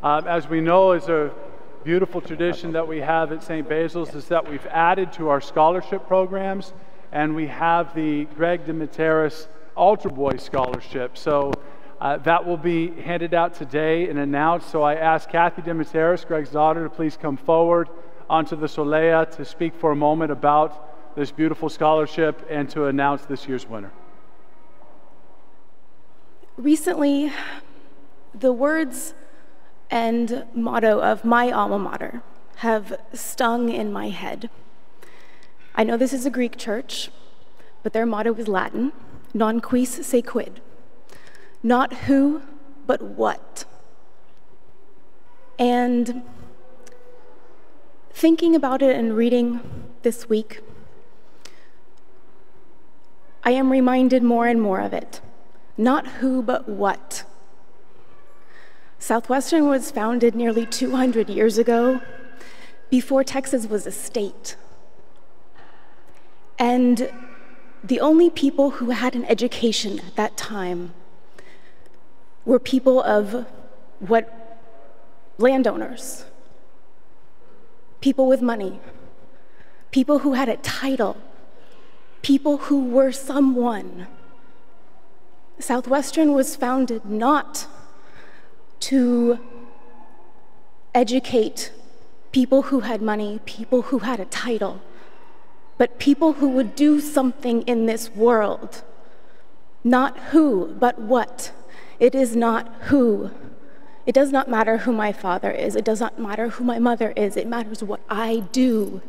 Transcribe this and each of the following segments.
Um, as we know, is a beautiful tradition that we have at St. Basil's is that we've added to our scholarship programs, and we have the Greg Dimataris Altar Boy Scholarship. So uh, that will be handed out today and announced. So I ask Kathy Dimataris, Greg's daughter, to please come forward onto the Solea to speak for a moment about this beautiful scholarship and to announce this year's winner. Recently, the words and motto of my alma mater have stung in my head. I know this is a Greek church, but their motto is Latin non quis sed quid. Not who, but what. And thinking about it and reading this week, I am reminded more and more of it. Not who, but what. Southwestern was founded nearly 200 years ago, before Texas was a state. And the only people who had an education at that time were people of what landowners, people with money, people who had a title, people who were someone. Southwestern was founded not to educate people who had money, people who had a title, but people who would do something in this world. Not who, but what. It is not who. It does not matter who my father is. It does not matter who my mother is. It matters what I do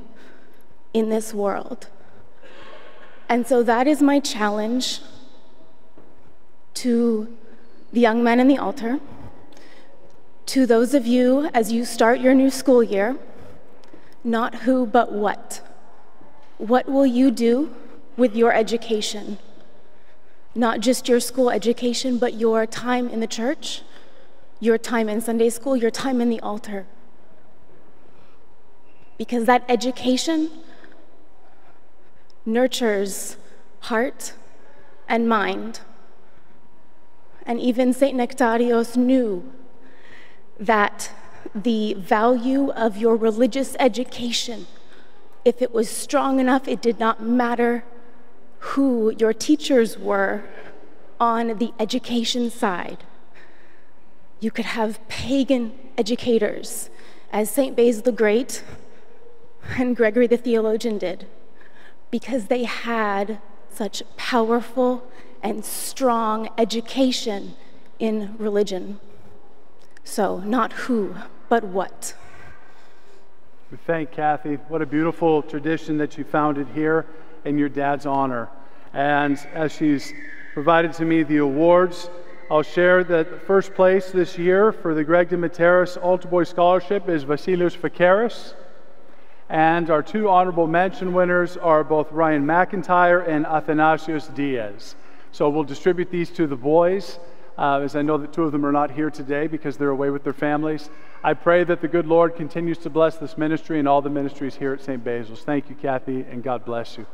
in this world. And so that is my challenge to the young men in the altar to those of you, as you start your new school year, not who, but what. What will you do with your education? Not just your school education, but your time in the church, your time in Sunday school, your time in the altar. Because that education nurtures heart and mind. And even St. Nectarios knew that the value of your religious education, if it was strong enough, it did not matter who your teachers were on the education side. You could have pagan educators, as St. Basil the Great and Gregory the theologian did, because they had such powerful and strong education in religion. So, not who, but what. We thank Kathy. What a beautiful tradition that you founded here in your dad's honor. And as she's provided to me the awards, I'll share that first place this year for the Greg Dimataris Altar Boy Scholarship is Vasilios Fakaris. And our two honorable mention winners are both Ryan McIntyre and Athanasios Diaz. So we'll distribute these to the boys uh, as I know that two of them are not here today because they're away with their families. I pray that the good Lord continues to bless this ministry and all the ministries here at St. Basil's. Thank you, Kathy, and God bless you.